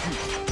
Thank you.